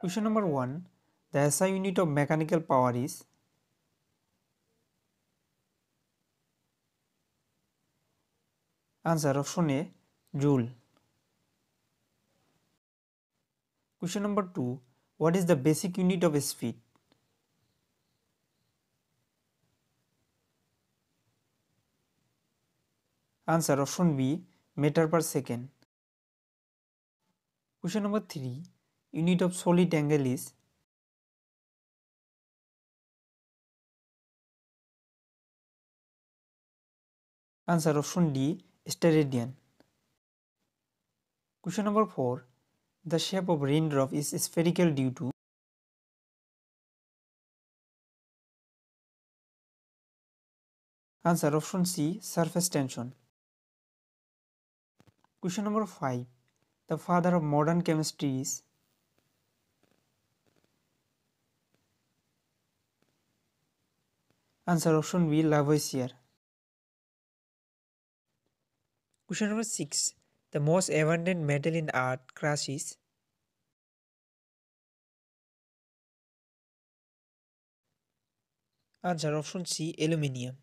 Question number 1. The SI unit of mechanical power is Answer option A Joule. Question number 2. What is the basic unit of speed? Answer option B meter per second. Question number 3. Unit of solid angle is Answer option D steradian. Question number 4. The shape of raindrop is spherical due to Answer option C surface tension. Question number 5. The father of modern chemistry is Answer option B Lavoisier. Question number 6. The most abundant metal in earth crust is Answer option C aluminium.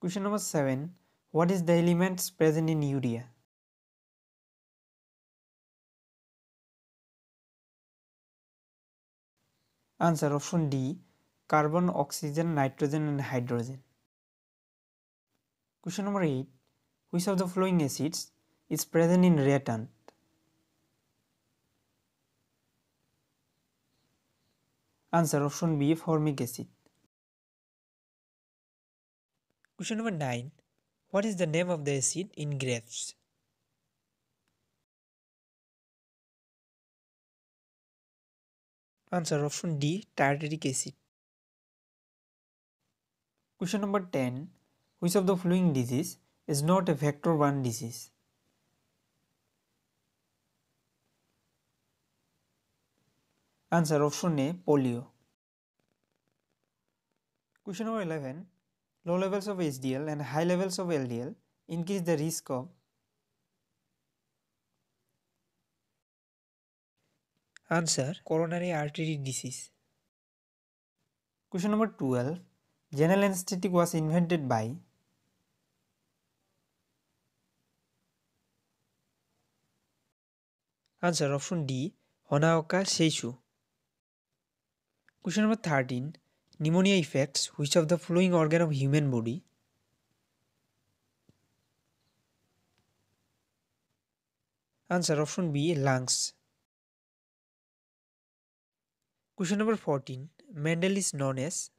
Question number 7. What is the elements present in urea? Answer option D carbon, oxygen, nitrogen and hydrogen. Question number 8. Which of the following acids is present in red ants? Answer option B formic acid. Question number 9. What is the name of the acid in grapes? Answer option D tartaric acid. Question number 10. Which of the following disease is not a vector borne disease? Answer option A polio. Question number 11. Low levels of HDL and high levels of LDL increase the risk of Answer coronary artery disease. Question number 12. General anesthetic was invented by Answer option D Hanaoka Seishu. Question number 13. Pneumonia affects which of the following organ of human body? Answer option B lungs. Question number 14. Mendel is known as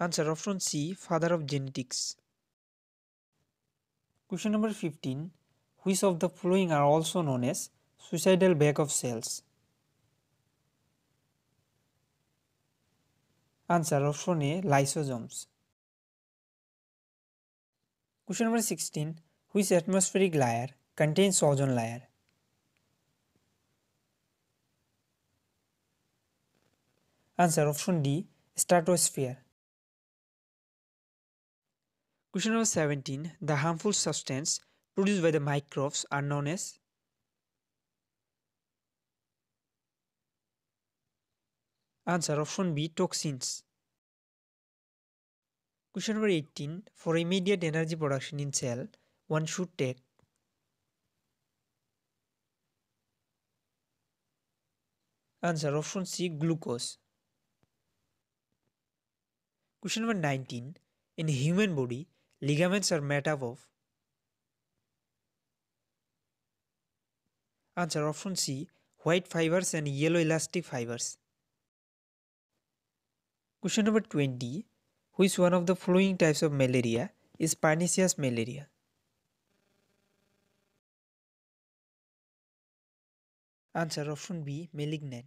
Answer option C father of genetics. Question number 15. Which of the following are also known as suicidal bag of cells? Answer option A lysosomes. Question number 16. Which atmospheric layer contains ozone layer? Answer option D stratosphere. Question number 17. The harmful substance produced by the microbes are known as Answer option B toxins. Question number 18. For immediate energy production in cell, one should take Answer option C glucose. Question number 19. In human body, ligaments are made up of Answer option C white fibers and yellow elastic fibers. Question number 20. Which one of the following types of malaria is pernicious malaria? Answer option B malignant.